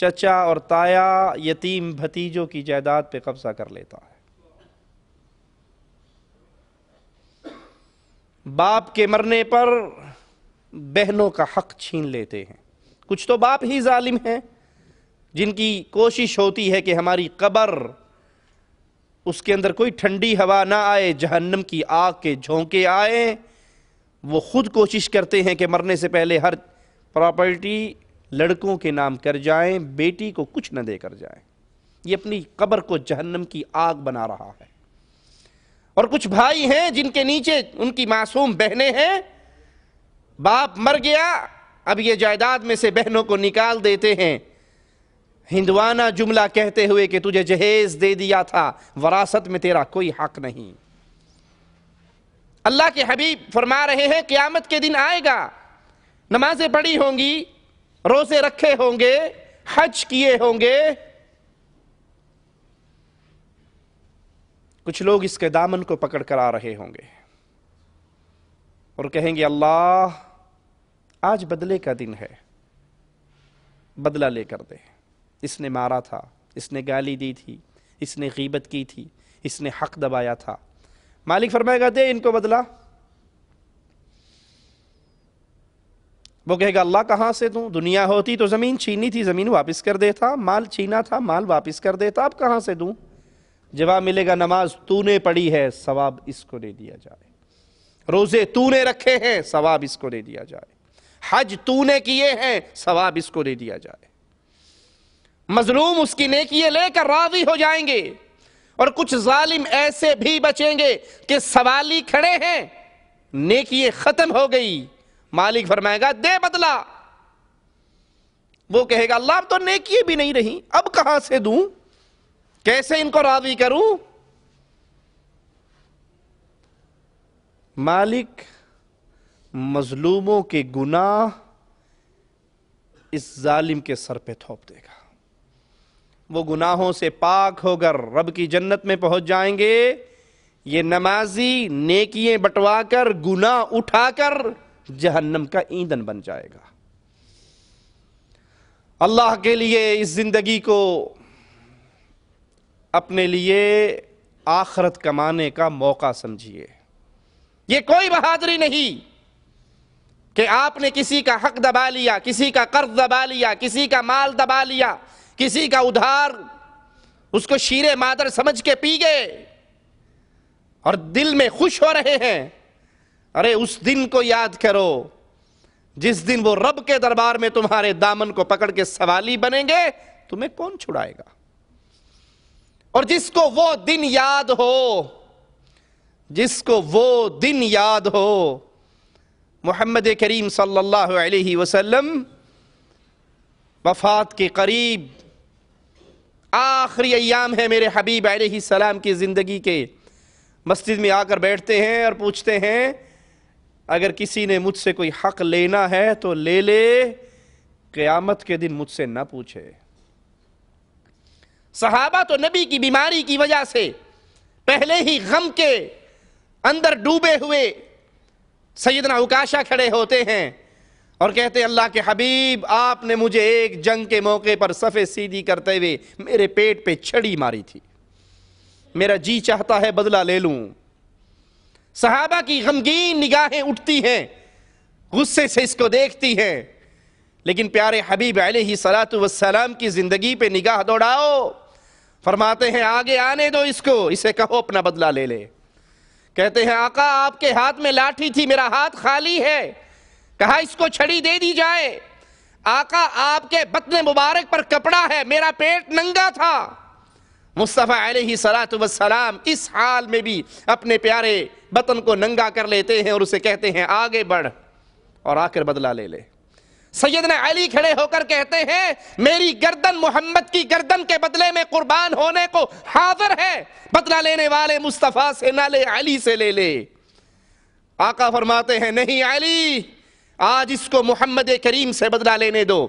چچا اور تایا، یتیم بھتیجوں کی جائیداد پہ قبضہ کر لیتا ہے۔ باپ کے مرنے پر بہنوں کا حق چھین لیتے ہیں۔ کچھ تو باپ ہی ظالم ہیں، جن کی کوشش ہوتی ہے کہ ہماری قبر اس کے اندر کوئی ٹھنڈی ہوا نہ آئے، جہنم کی آگ کے جھونکے آئے وہ خود کوشش کرتے ہیں کہ مرنے سے پہلے ہر پراپرٹی لڑکوں کے نام کر جائیں، بیٹی کو کچھ نہ دے کر جائیں۔ یہ اپنی قبر کو جہنم کی آگ بنا رہا ہے۔ اور کچھ بھائی ہیں جن کے نیچے ان کی معصوم بہنیں ہیں۔ باپ مر گیا، اب یہ جائیداد میں سے بہنوں کو نکال دیتے ہیں۔ ہندوانہ جملہ کہتے ہوئے کہ تجھے جہیز دے دیا تھا، وراثت میں تیرا کوئی حق نہیں۔ اللہ کے حبیب فرما رہے ہیں، قیامت کے دن آئے گا، نمازیں پڑھی ہوں گی۔ روزے رکھے ہوں گے، حج کیے ہوں گے۔ کچھ لوگ اس کے دامن کو پکڑ کر آ رہے ہوں گے اور کہیں گے، اللہ، آج بدلے کا دن ہے، بدلہ لے کر دے۔ اس نے مارا تھا، اس نے گالی دی تھی، اس نے غیبت کی تھی، اس نے حق دبایا تھا۔ مالک فرمائے گا، دے ان کو بدلا وہ کہے گا، اللہ کہاں سے دوں؟ دنیا ہوتی تو زمین چھینی تھی، زمین واپس کر دیتا، مال چھینا تھا، مال واپس کر دیتا، اب کہاں سے دوں؟ جواب ملے گا، نماز تو نے پڑھی ہے، ثواب اس کو دے دیا جائے۔ روزے تو نے رکھے ہیں، ثواب اس کو دے دیا جائے۔ حج تو نے کیے ہیں، ثواب اس کو دے دیا جائے۔ مظلوم اس کی نیکیے لے کر راضی ہو جائیں گے اور کچھ ظالم ایسے بھی بچیں گے کہ سوالی کھڑے ہیں نیکیے ختم ہو گئی۔ مالک فرمائے گا، دے بدلا وہ کہے گا، اللہ اب تو نیکیے بھی نہیں رہی، اب کہاں سے دوں؟ کیسے ان کو راضی کروں؟ مالک مظلوموں کے گناہ اس ظالم کے سر پہ تھوپ دے گا۔ وہ گناہوں سے پاک ہو کر رب کی جنت میں پہنچ جائیں گے۔ یہ نمازی نیکییں بٹوا کر، گناہ اٹھا کر جہنم کا ایندھن بن جائے گا۔ اللہ کے لیے اس زندگی کو اپنے لیے آخرت کمانے کا موقع سمجھیے۔ یہ کوئی بہادری نہیں کہ آپ نے کسی کا حق دبا لیا، کسی کا قرض دبا لیا، کسی کا مال دبا لیا، کسی کا ادھار اس کو شیر مادر سمجھ کے پی گئے اور دل میں خوش ہو رہے ہیں۔ ارے اس دن کو یاد کرو، جس دن وہ رب کے دربار میں تمہارے دامن کو پکڑ کے سوالی بنیں گے، تمہیں کون چھڑائے گا؟ اور جس کو وہ دن یاد ہو، جس کو وہ دن یاد ہو، محمد کریم صلی اللہ علیہ وسلم وفات کے قریب آخری ایام ہے میرے حبیب علیہ السلام کی زندگی کے۔ مسجد میں آ کر بیٹھتے ہیں اور پوچھتے ہیں اگر کسی نے مجھ سے کوئی حق لینا ہے تو لے لے، قیامت کے دن مجھ سے نہ پوچھے۔ صحابہ تو نبی کی بیماری کی وجہ سے پہلے ہی غم کے اندر ڈوبے ہوئے سیدنا اکاشا کھڑے ہوتے ہیں اور کہتے اللہ کے حبیب، آپ نے مجھے ایک جنگ کے موقع پر صفے سیدھی کرتے ہوئے میرے پیٹ پہ چھڑی ماری تھی۔ میرا جی چاہتا ہے بدلہ لے لوں۔ صحابہ کی غمگین نگاہیں اٹھتی ہیں، غصے سے اس کو دیکھتی ہیں۔ لیکن پیارے حبیب علیہ والسلام کی زندگی پہ نگاہ دوڑاؤ۔ فرماتے ہیں، آگے آنے دو اس کو، اسے کہو اپنا بدلہ لے لے۔ کہتے ہیں، آقا، آپ کے ہاتھ میں لاٹھی تھی، میرا ہاتھ خالی ہے۔ کہا، اس کو چھڑی دے دی جائے۔ آقا، آپ کے بطن مبارک پر کپڑا ہے، میرا پیٹ ننگا تھا۔ مصطفیٰ علیہ والسلام اس حال میں بھی اپنے پیارے بطن کو ننگا کر لیتے ہیں اور اسے کہتے ہیں، آگے بڑھ اور آ کر بدلہ لے لے۔ سیدنا علی کھڑے ہو کر کہتے ہیں، میری گردن محمد کی گردن کے بدلے میں قربان ہونے کو حاضر ہے۔ بدلہ لینے والے مصطفیٰ سے نہ لے، علی سے لے لے۔ آقا فرماتے ہیں، نہیں علی، آج اس کو محمد کریم سے بدلہ لینے دو۔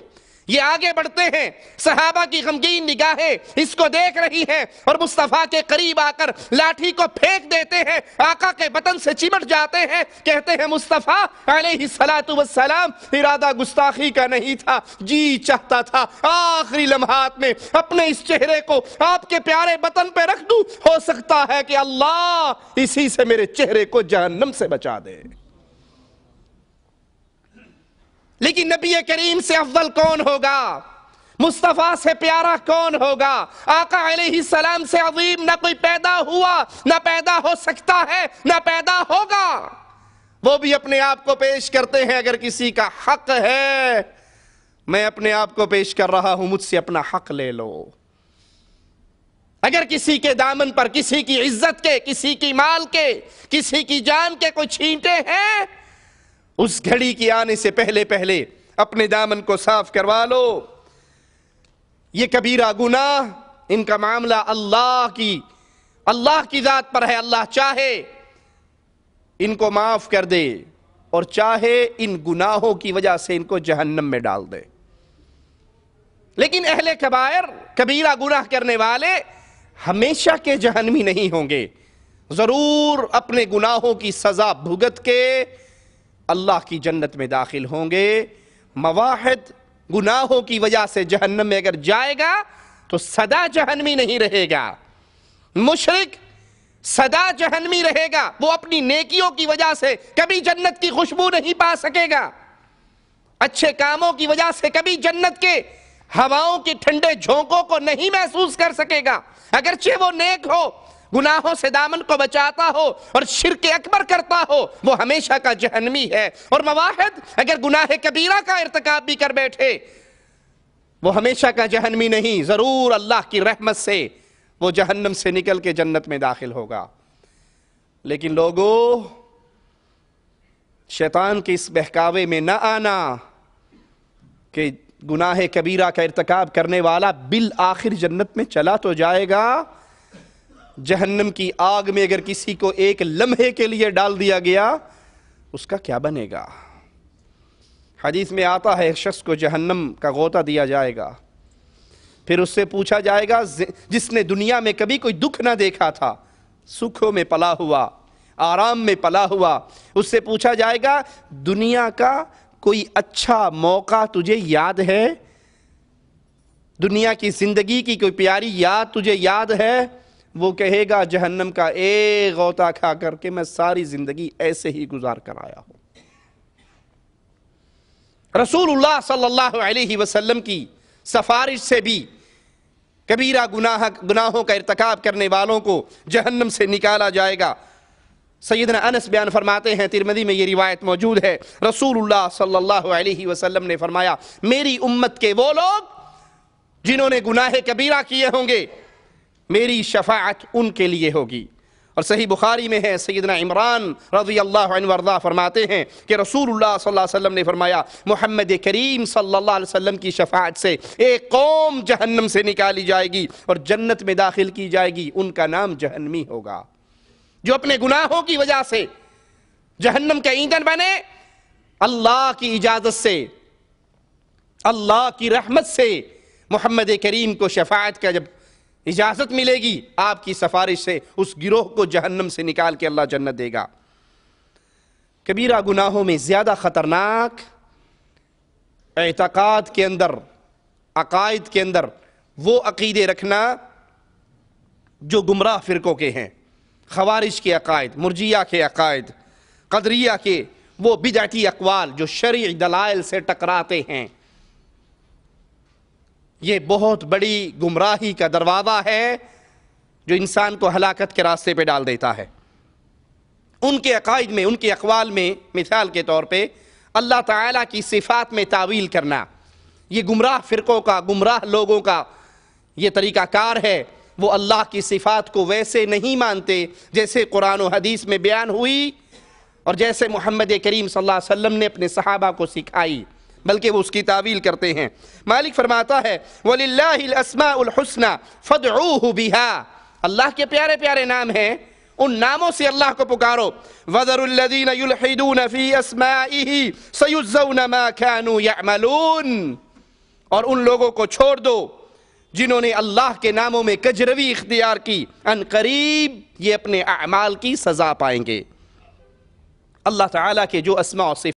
یہ آگے بڑھتے ہیں۔ صحابہ کی غمگین نگاہیں اس کو دیکھ رہی ہیں اور مصطفیٰ کے قریب آ کر لاٹھی کو پھینک دیتے ہیں۔ آقا کے بطن سے چمٹ جاتے ہیں۔ کہتے ہیں، مصطفیٰ، علیہ السلام ارادہ گستاخی کا نہیں تھا۔ جی چاہتا تھا۔ آخری لمحات میں اپنے اس چہرے کو آپ کے پیارے بطن پہ رکھ دوں۔ ہو سکتا ہے کہ اللہ اسی سے میرے چہرے کو جہنم سے بچا دے۔ لیکن نبی کریم سے افضل کون ہوگا؟ مصطفیٰ سے پیارا کون ہوگا؟ آقا علیہ السلام سے عظیم نہ کوئی پیدا ہوا، نہ پیدا ہو سکتا ہے، نہ پیدا ہوگا۔ وہ بھی اپنے آپ کو پیش کرتے ہیں اگر کسی کا حق ہے۔ میں اپنے آپ کو پیش کر رہا ہوں، مجھ سے اپنا حق لے لو۔ اگر کسی کے دامن پر کسی کی عزت کے، کسی کی مال کے، کسی کی جان کے کوئی چھینٹے ہیں اس گھڑی کی آنے سے پہلے پہلے اپنے دامن کو صاف کروا لو۔ یہ کبیرہ گناہ، ان کا معاملہ اللہ کی اللہ کی ذات پر ہے، اللہ چاہے۔ ان کو معاف کر دے اور چاہے ان گناہوں کی وجہ سے ان کو جہنم میں ڈال دے۔ لیکن اہل کبائر، کبیرہ گناہ کرنے والے ہمیشہ کے جہنمی نہیں ہوں گے۔ ضرور اپنے گناہوں کی سزا بھگت کے اللہ کی جنت میں داخل ہوں گے۔ مواحد گناہوں کی وجہ سے جہنم میں اگر جائے گا تو صدا جہنمی نہیں رہے گا۔ مشرق صدا جہنمی رہے گا، وہ اپنی نیکیوں کی وجہ سے کبھی جنت کی خوشبو نہیں پا سکے گا۔ اچھے کاموں کی وجہ سے کبھی جنت کے ہواؤں کی ٹھنڈے جھونکوں کو نہیں محسوس کر سکے گا۔ اگرچہ وہ نیک ہو گناہوں سے دامن کو بچاتا ہو اور شرک اکبر کرتا ہو، وہ ہمیشہ کا جہنمی ہے۔ اور مواحد، اگر گناہ کبیرہ کا ارتکاب بھی کر بیٹھے، وہ ہمیشہ کا جہنمی نہیں، ضرور اللہ کی رحمت سے وہ جہنم سے نکل کے جنت میں داخل ہوگا۔ لیکن لوگوں شیطان کے اس بہکاوے میں نہ آنا کہ گناہ کبیرہ کا ارتکاب کرنے والا بالآخر جنت میں چلا تو جائے گا۔ جہنم کی آگ میں اگر کسی کو ایک لمحے کے لیے ڈال دیا گیا، اس کا کیا بنے گا؟ حدیث میں آتا ہے ایک شخص کو جہنم کا غوطہ دیا جائے گا۔ پھر اس سے پوچھا جائے گا جس نے دنیا میں کبھی کوئی دکھ نہ دیکھا تھا، سکھوں میں پلا ہوا، آرام میں پلا ہوا، اس سے پوچھا جائے گا، دنیا کا کوئی اچھا موقع تجھے یاد ہے؟ دنیا کی زندگی کی کوئی پیاری یاد تجھے یاد ہے؟ وہ کہے گا جہنم کا ایک غوطہ کھا کر کے میں ساری زندگی ایسے ہی گزار کر آیا ہوں۔ رسول اللہ صلی اللہ علیہ وسلم کی سفارش سے بھی کبیرہ گناہ گناہوں کا ارتکاب کرنے والوں کو جہنم سے نکالا جائے گا۔ سیدنا انس بیان فرماتے ہیں ترمدی میں یہ روایت موجود ہے۔ رسول اللہ صلی اللہ علیہ وسلم نے فرمایا، میری امت کے وہ لوگ جنہوں نے گناہ کبیرہ کیے ہوں گے میری شفاعت ان کے لیے ہوگی۔ اور صحیح بخاری میں ہے، سیدنا عمران رضی اللہ عنہ وردہ فرماتے ہیں کہ رسول اللہ صلی اللہ علیہ وسلم نے فرمایا، محمد کریم صلی اللہ علیہ وسلم کی شفاعت سے ایک قوم جہنم سے نکالی جائے گی اور جنت میں داخل کی جائے گی۔ ان کا نام جہنمی ہوگا۔ جو اپنے گناہوں کی وجہ سے جہنم کے ایندھن بنے، اللہ کی اجازت سے، اللہ کی رحمت سے محمد کریم کو شفاعت کا جب اجازت ملے گی آپ کی سفارش سے اس گروہ کو جہنم سے نکال کے اللہ جنت دے گا۔ کبیرہ گناہوں میں زیادہ خطرناک اعتقاد کے اندر، عقائد کے اندر وہ عقیدے رکھنا جو گمراہ فرقوں کے ہیں۔ خوارش کے عقائد مرجیہ کے عقائد، قدریہ کے وہ بدعتی اقوال جو شرعی دلائل سے ٹکراتے ہیں۔ یہ بہت بڑی گمراہی کا دروازہ ہے جو انسان کو ہلاکت کے راستے پہ ڈال دیتا ہے۔ ان کے عقائد میں، ان کے اقوال میں، مثال کے طور پہ اللہ تعالیٰ کی صفات میں تعویل کرنا۔ یہ گمراہ فرقوں کا، گمراہ لوگوں کا یہ طریقہ کار ہے۔ وہ اللہ کی صفات کو ویسے نہیں مانتے جیسے قرآن و حدیث میں بیان ہوئی اور جیسے محمد کریم صلی اللہ علیہ وسلم نے اپنے صحابہ کو سکھائی۔ بلکہ وہ اس کی تعویل کرتے ہیں۔ مالک فرماتا ہے، وَلِلَّهِ الْأَسْمَاءُ الْحُسْنَى فَدْعُوهُ بِهَا۔ اللہ کے پیارے پیارے نام ہیں، ان ناموں سے اللہ کو پکارو۔ وَذَرُ الَّذِينَ يُلْحِدُونَ فِي أَسْمَائِهِ سَيُزَّوْنَ مَا كَانُوا يَعْمَلُونَ۔ اور ان لوگوں کو چھوڑ دو جنہوں نے اللہ کے ناموں میں کجروی اختیار کی۔ ان قریب یہ اپنے اعمال کی سزا پائیں گے۔ اللہ تعالیٰ کے جو اسماء و صفات